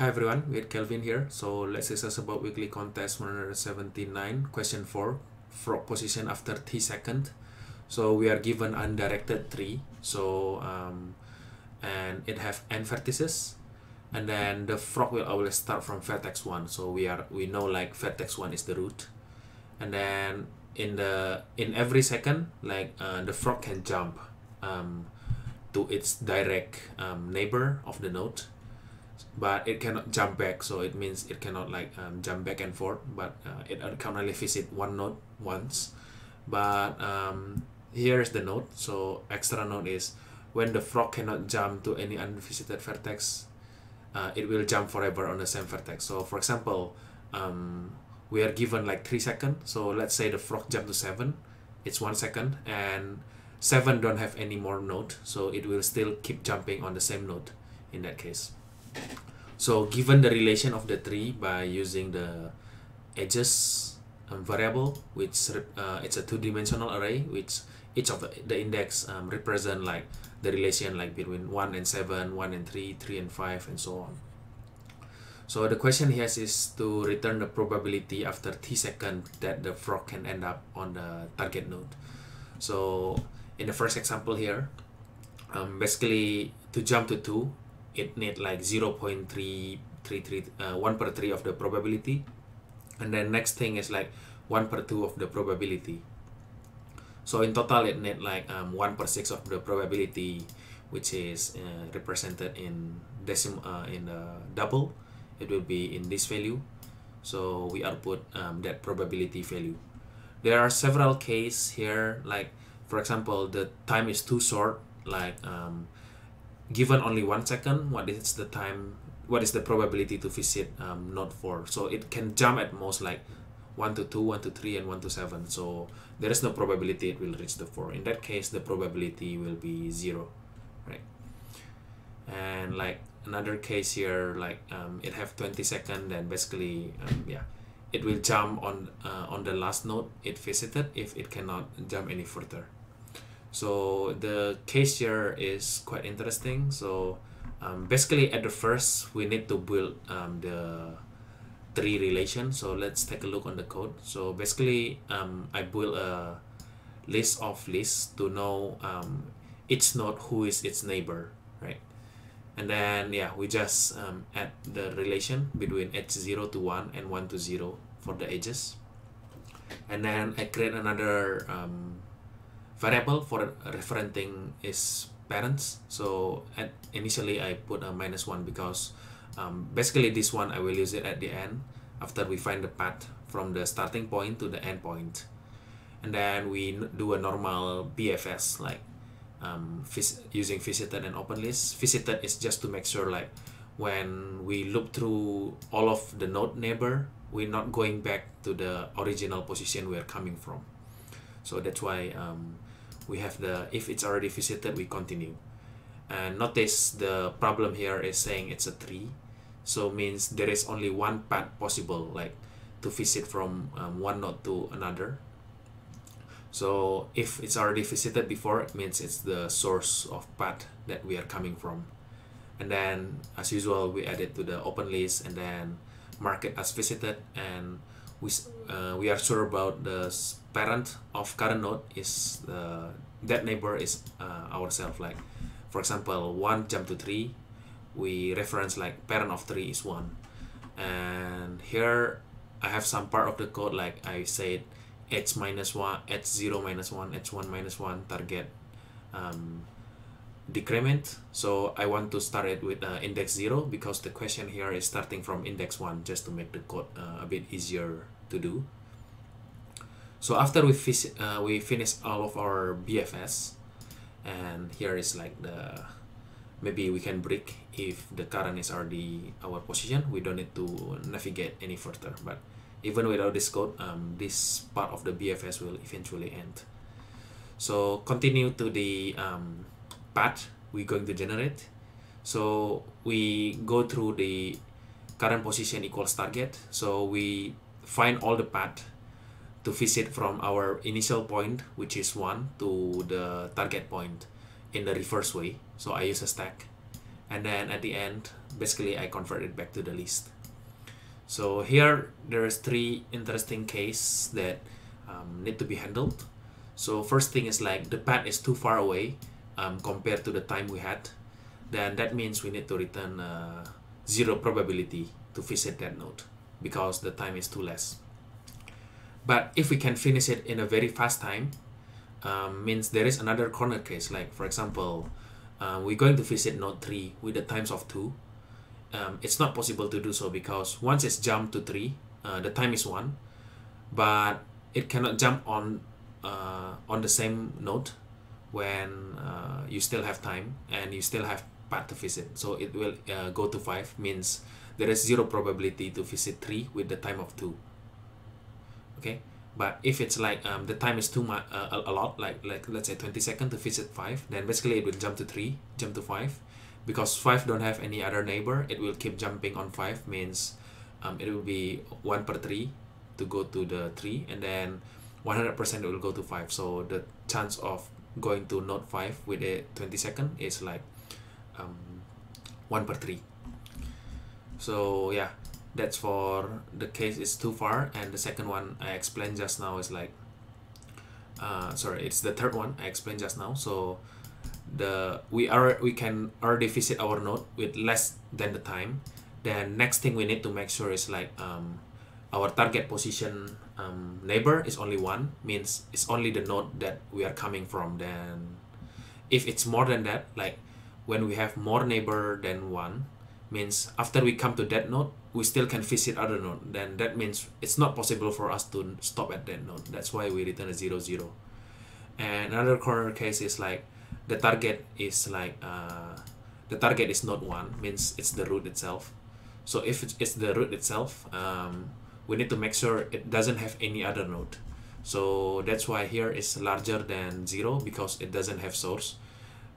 Hi everyone, with Kelvin here. So let's discuss about weekly contest 179, question 4, frog position after t second. So we are given undirected tree. So um, and it have n vertices, and then the frog will always start from vertex one. So we are we know like vertex one is the root, and then in the in every second like uh, the frog can jump um, to its direct um, neighbor of the node but it cannot jump back so it means it cannot like um, jump back and forth but uh, it can only visit one node once. But um, here is the node so extra node is when the frog cannot jump to any unvisited vertex uh, it will jump forever on the same vertex. So for example um, we are given like three seconds. So let's say the frog jump to seven it's one second and seven don't have any more node so it will still keep jumping on the same node in that case so given the relation of the tree by using the edges um, variable which uh, it's a two-dimensional array which each of the, index um, represent like the relation like between 1 and 7 1 and 3 3 and 5 and so on. So the question here is to return the probability after t second that the frog can end up on the target node. So in the first example here um, basically to jump to 2 it need like 0 0.333 uh, 1 per 3 of the probability. And then next thing is like 1 per 2 of the probability. So in total it need like um, 1 per 6 of the probability which is uh, represented in decimal uh, in the double. It will be in this value. So we output um, that probability value. There are several cases here like for example the time is too short like um, given only one second what is the time what is the probability to visit um, node 4 so it can jump at most like 1 to 2 1 to 3 and 1 to 7 so there is no probability it will reach the 4 in that case the probability will be 0 right? And like another case here like um, it have 20 second and basically um, yeah it will jump on uh, on the last node it visited if it cannot jump any further so the case here is quite interesting. So um, basically at the first we need to build um, the tree relation so let's take a look on the code. So basically um, I build a list of lists to know um, each node who is its neighbor right? And then yeah we just um, add the relation between edge 0 to 1 and 1 to 0 for the edges. And then I create another um, variable for referencing is parents. So at initially I put a minus one because um, basically this one I will use it at the end after we find the path from the starting point to the end point. And then we do a normal BFS like um, using visited and open list. Visited is just to make sure like when we loop through all of the node neighbor we're not going back to the original position we're coming from so that's why um, we have the if it's already visited we continue. And notice the problem here is saying it's a tree. So means there is only one path possible like to visit from um, one node to another. So if it's already visited before it means it's the source of path that we are coming from. And then as usual we add it to the open list and then mark it as visited. And we, uh, we are sure about the parent of current node is uh, that neighbor is uh, ourselves like for example 1 jump to 3 we reference like parent of 3 is 1 and here I have some part of the code like I said h minus 1 h 0 minus 1 h 1 minus 1 target um, decrement. So I want to start it with uh, index 0 because the question here is starting from index 1 just to make the code uh, a bit easier to do. So after we, uh, we finish all of our BFS and here is like the maybe we can break if the current is already our position. We don't need to navigate any further but even without this code um, this part of the BFS will eventually end. So continue to the um, path we're going to generate. So we go through the current position equals target. So we find all the path to visit from our initial point which is 1 to the target point in the reverse way. So I use a stack. And then at the end basically I convert it back to the list. So here there is three interesting case that um, need to be handled. So first thing is like the path is too far away um, compared to the time we had then that means we need to return uh, zero probability to visit that node because the time is too less. But if we can finish it in a very fast time um, means there is another corner case like for example uh, we're going to visit node 3 with the times of 2 um, it's not possible to do so because once it's jumped to 3 uh, the time is 1 but it cannot jump on uh, on the same node when uh, you still have time and you still have path to visit. So it will uh, go to 5 means there is zero probability to visit 3 with the time of 2 okay? But if it's like um, the time is too much uh, a, lot like like let's say 20 seconds to visit 5 then basically it will jump to 3 jump to 5 because 5 don't have any other neighbor it will keep jumping on 5 means um, it will be 1 per 3 to go to the 3 and then 100% it will go to 5 so the chance of going to node 5 with a 20 second is like um, 1 per 3 so yeah that's for the case is too far. And the second one I explained just now is like uh, sorry it's the third one I explained just now. So the we are we can already visit our node with less than the time. Then next thing we need to make sure is like um, our target position um, neighbor is only one means it's only the node that we are coming from. Then if it's more than that like when we have more neighbor than one means after we come to that node we still can visit other node. Then that means it's not possible for us to stop at that node. That's why we return a zero zero. And another corner case is like the target is like uh, the target is not one means it's the root itself. So if it's the root itself um, we need to make sure it doesn't have any other node. So that's why here is larger than zero because it doesn't have source.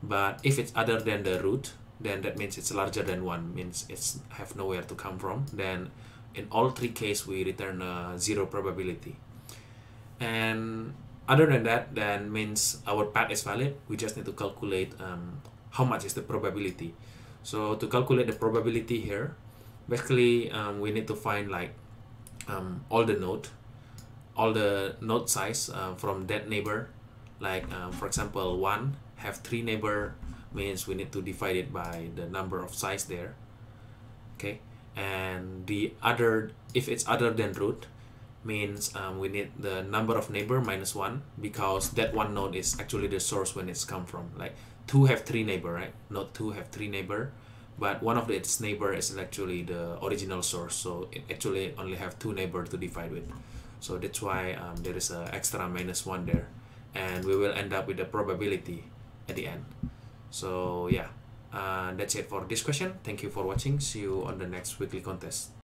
But if it's other than the root then that means it's larger than one means it's have nowhere to come from. Then in all three cases we return a zero probability. And other than that then means our path is valid. We just need to calculate um, how much is the probability. So to calculate the probability here basically um, we need to find like um, all the node all the node size uh, from that neighbor. Like um, for example one have three neighbor means we need to divide it by the number of size there okay? And the other if it's other than root means um, we need the number of neighbor minus one because that one node is actually the source when it's come from. Like two have three neighbor right? Not two have three neighbor but one of its neighbor is actually the original source so it actually only have two neighbor to divide with. So that's why um, there is a extra minus one there and we will end up with the probability at the end. So yeah uh, that's it for this question. Thank you for watching. See you on the next weekly contest